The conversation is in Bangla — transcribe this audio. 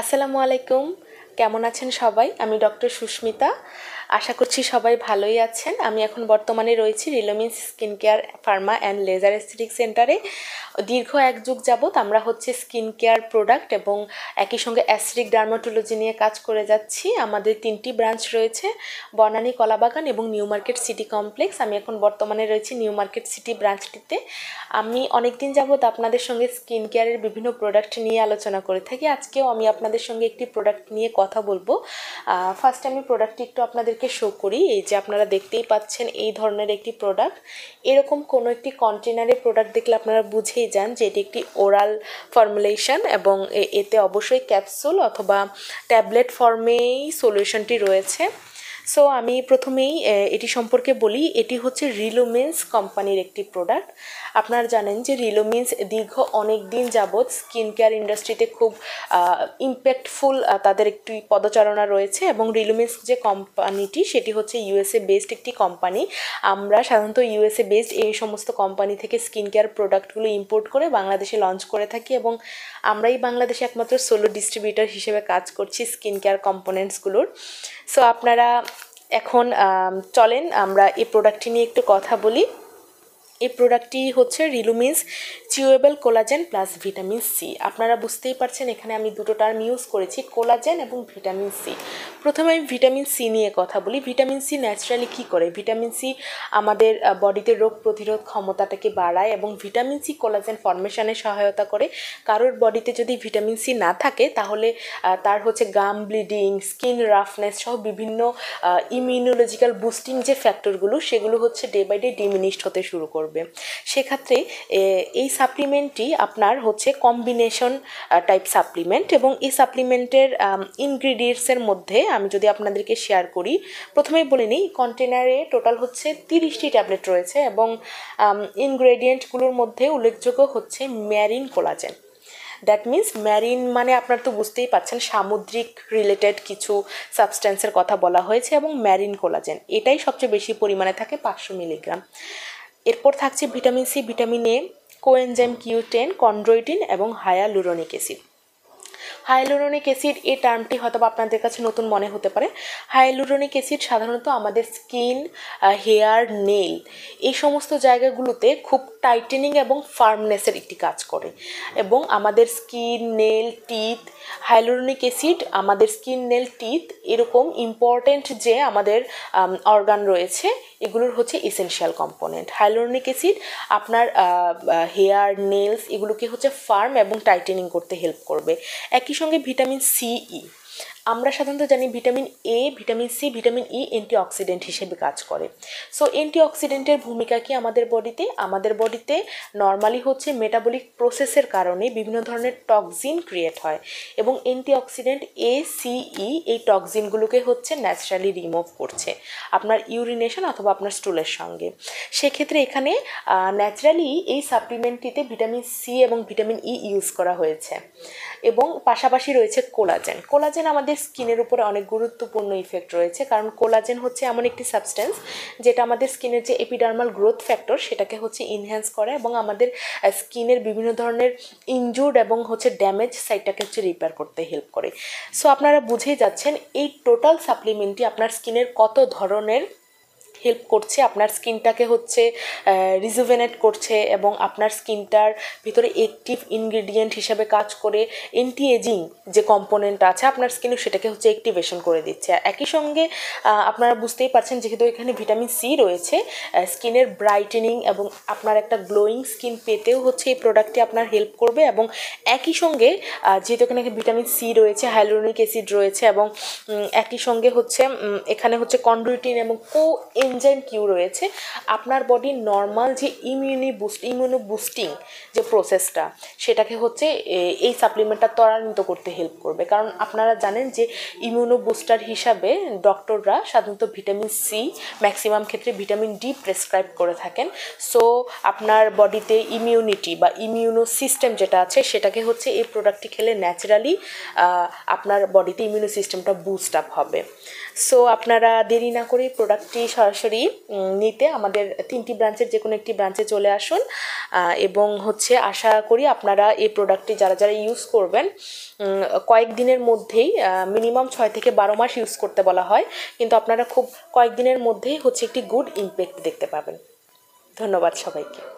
আসসালামু আলাইকুম। কেমন আছেন সবাই? আমি ডক্টর সুস্মিতা। আশা করছি সবাই ভালোই আছেন। আমি এখন বর্তমানে রয়েছি Relumins skin care pharma and laser aesthetic সেন্টারে। দীর্ঘ এক যুগ যাবৎ আমরা হচ্ছে স্কিন কেয়ার প্রোডাক্ট এবং একই সঙ্গে অ্যাসিডিক ডার্মাটোলজি নিয়ে কাজ করে যাচ্ছি। আমাদের তিনটি ব্রাঞ্চ রয়েছে, বনানী কলাবাগান এবং নিউ মার্কেট সিটি কমপ্লেক্স। আমি এখন বর্তমানে রয়েছি নিউ মার্কেট সিটি ব্রাঞ্চটিতে। আমি অনেক দিন যাবৎ আপনাদের সঙ্গে স্কিন কেয়ারের বিভিন্ন প্রোডাক্ট নিয়ে আলোচনা করে থাকি। আজকেও আমি আপনাদের সঙ্গে একটি প্রোডাক্ট নিয়ে কথা বলব। ফার্স্ট আমি প্রোডাক্টটি একটু আপনাদেরকে শো করি। এই যে আপনারা দেখতেই পাচ্ছেন এই ধরনের একটি প্রোডাক্ট এরকম কোনো একটি কন্টেনারের প্রোডাক্ট দেখলে আপনারা বুঝেই যান যে এটি একটি ওরাল ফর্মুলেশন এবং এতে অবশ্যই ক্যাপসুল অথবা ট্যাবলেট ফর্মেই সলিউশনটি রয়েছে। সো আমি প্রথমেই এটি সম্পর্কে বলি, এটি হচ্ছে রিলোমেন্স কোম্পানির একটি প্রোডাক্ট আপনারা জানেন যে রিলোমেন্স দীর্ঘ অনেক দিন যাবৎ স্কিন কেয়ার ইন্ডাস্ট্রিতে খুব ইম্প্যাক্টফুল তাদের একটি পদচারণা রয়েছে এবং রিলোমেন্স যে কোম্পানিটি, সেটি হচ্ছে ইউএসএ বেসড একটি কোম্পানি। আমরা সাধারণত ইউএসএ বেসড এই সমস্ত কোম্পানি থেকে স্কিন কেয়ার প্রোডাক্টগুলো ইম্পোর্ট করে বাংলাদেশে লঞ্চ করে থাকি এবং আমরাই বাংলাদেশে একমাত্র সোলো ডিস্ট্রিবিউটর হিসেবে কাজ করছি স্কিন কেয়ার কম্পোনেন্টসগুলোর সো আপনারা এখন চলেন আমরা এই প্রোডাক্টটি নিয়ে একটু কথা বলি। এই প্রোডাক্টটি হচ্ছে Relumins chewable collagen plus vitamin C. আপনারা বুঝতেই পারছেন এখানে আমি দুটো টার্ম ইউজ করেছি, কোলাজেন এবং ভিটামিন সি। প্রথমে আমি ভিটামিন সি নিয়ে কথা বলি। ভিটামিন সি ন্যাচারালি কী করে? ভিটামিন সি আমাদের বডিতে রোগ প্রতিরোধ ক্ষমতাটাকে বাড়ায় এবং ভিটামিন সি কোলাজেন ফর্মেশনে সহায়তা করে। কারোর বডিতে যদি ভিটামিন সি না থাকে, তাহলে তার হচ্ছে গাম ব্লিডিং স্কিন রাফনেস সহ বিভিন্ন ইমিউনোলজিক্যাল বুস্টিং যে ফ্যাক্টরগুলো সেগুলো হচ্ছে ডে বাই ডে ডিমিনিশড হতে শুরু করবে। সেক্ষেত্রে এই সাপ্লিমেন্টটি আপনার হচ্ছে কম্বিনেশন টাইপ সাপ্লিমেন্ট এবং এই সাপ্লিমেন্টের ইনগ্রিডিয়েন্টসের মধ্যে আমি যদি আপনাদেরকে শেয়ার করি, প্রথমেই বলে নিই কন্টেনারে টোটাল হচ্ছে তিরিশটি ট্যাবলেট রয়েছে এবং ইনগ্রেডিয়েন্টগুলোর মধ্যে উল্লেখযোগ্য হচ্ছে marine collagen that means marine মানে আপনার তো বুঝতেই পাচ্ছেন, সামুদ্রিক রিলেটেড কিছু সাবস্ট্যান্সের কথা বলা হয়েছে এবং ম্যারিন কোলাজেন এটাই সবচেয়ে বেশি পরিমাণে থাকে পাঁচশো মিলিগ্রাম। এরপর থাকছে vitamin C, vitamin A, coenzyme Q ten chondroitin এবং হায়ালুরোনিক অ্যাসিড। হাইলুরোনিক অ্যাসিড এই টার্মটি হয়তো আপনাদের কাছে নতুন মনে হতে পারে। হায়ালুরোনিক অ্যাসিড সাধারণত আমাদের স্কিন হেয়ার নেল এই সমস্ত জায়গাগুলোতে খুব টাইটেনিং এবং ফার্মনেসের একটি কাজ করে এবং আমাদের skin nail teeth hyaluronic acid, আমাদের স্কিন নেল টিথ এরকম ইম্পর্ট্যান্ট যে আমাদের অর্গান রয়েছে এগুলোর হচ্ছে এসেনশিয়াল কম্পোনেন্ট হাইলোরনিক অ্যাসিড আপনার হেয়ার নেলস এগুলোকে হচ্ছে ফার্ম এবং টাইটেনিং করতে হেল্প করবে। একই সঙ্গে ভিটামিন সিই আমরা সাধারণত জানি vitamin A vitamin C vitamin E antioxidant হিসেবে কাজ করে। সো অ্যান্টিঅক্সিডেন্টের ভূমিকা কি আমাদের বডিতে? আমাদের বডিতে নর্মালি হচ্ছে মেটাবলিক প্রসেসের কারণে বিভিন্ন ধরনের টক্সিন ক্রিয়েট হয় এবং অ্যান্টিঅক্সিডেন্ট এ সিই এই টক্সিনগুলোকে হচ্ছে ন্যাচারালি রিমুভ করছে আপনার ইউরিনেশন অথবা আপনার স্টুলের সঙ্গে। সেক্ষেত্রে এখানে ন্যাচারালি এই সাপ্লিমেন্টটিতে ভিটামিন সি এবং ভিটামিন ই ইউজ করা হয়েছে। এবং পাশাপাশি রয়েছে কোলাজেন। কোলাজেন আমাদের স্কিনের উপরে অনেক গুরুত্বপূর্ণ ইফেক্ট রয়েছে, কারণ কোলাজেন হচ্ছে এমন একটি সাবস্টেন্স যেটা আমাদের স্কিনের যে এপিডার্মাল গ্রোথ ফ্যাক্টর সেটাকে হচ্ছে ইনহ্যান্স করে এবং আমাদের স্কিনের বিভিন্ন ধরনের ইনজুর্ড এবং হচ্ছে ড্যামেজ সাইডটাকে হচ্ছে রিপেয়ার করতে হেল্প করে। সো আপনারা বুঝেই যাচ্ছেন এই টোটাল সাপ্লিমেন্টটি আপনার স্কিনের কত ধরনের হেল্প করছে, আপনার স্কিনটাকে হচ্ছে রিজুভেনেট করছে এবং আপনার স্কিনটার ভিতরে অ্যাক্টিভ ইনগ্রেডিয়েন্ট হিসেবে কাজ করে এন্টি এজিং যে কম্পোনেন্ট আছে, আপনার স্কিনে সেটাকে হচ্ছে অ্যাক্টিভেশন করে দিচ্ছে। আর একই সঙ্গে আপনারা বুঝতেই পারছেন যেহেতু এখানে ভিটামিন সি রয়েছে স্কিনের ব্রাইটেনিং এবং আপনার একটা গ্লোয়িং স্কিন পেতেও হচ্ছে এই প্রোডাক্টটি আপনার হেল্প করবে এবং একই সঙ্গে যেহেতু এখানে ভিটামিন সি রয়েছে হাইলোনিক অ্যাসিড রয়েছে এবং একই সঙ্গে হচ্ছে এখানে হচ্ছে কন্ড্রোইটিন এবং কো এনজাইম কিউ রয়েছে, আপনার বডির নর্মাল যে ইমিউনি বুস্ট ইমিউনো বুস্টিং যে প্রসেসটা সেটাকে হচ্ছে এই সাপ্লিমেন্টটা ত্বরান্বিত করতে হেল্প করবে। কারণ আপনারা জানেন যে ইমিউনো বুস্টার হিসাবে ডক্টররা সাধারণত ভিটামিন সি ম্যাক্সিমাম ক্ষেত্রে ভিটামিন ডি প্রেসক্রাইব করে থাকেন। সো আপনার বডিতে ইমিউনিটি বা ইমিউনো সিস্টেম যেটা আছে, সেটাকে হচ্ছে এই প্রোডাক্টটি খেলে ন্যাচারালি আপনার বডিতে ইমিউনো সিস্টেমটা বুস্ট আপ হবে। সো আপনারা দেরি না করে প্রোডাক্টটি সরাসরি নিতে আমাদের তিনটি ব্রাঞ্চের যে কোনো একটি ব্রাঞ্চে চলে আসুন। এবং হচ্ছে আশা করি আপনারা এই প্রোডাক্টটি যারা যারা ইউজ করবেন কয়েকদিনের মধ্যেই মিনিমাম ছয় থেকে বারো মাস ইউজ করতে বলা হয়। কিন্তু আপনারা খুব কয়েকদিনের মধ্যেই হচ্ছে একটি গুড ইমপ্যাক্ট দেখতে পাবেন। ধন্যবাদ সবাইকে।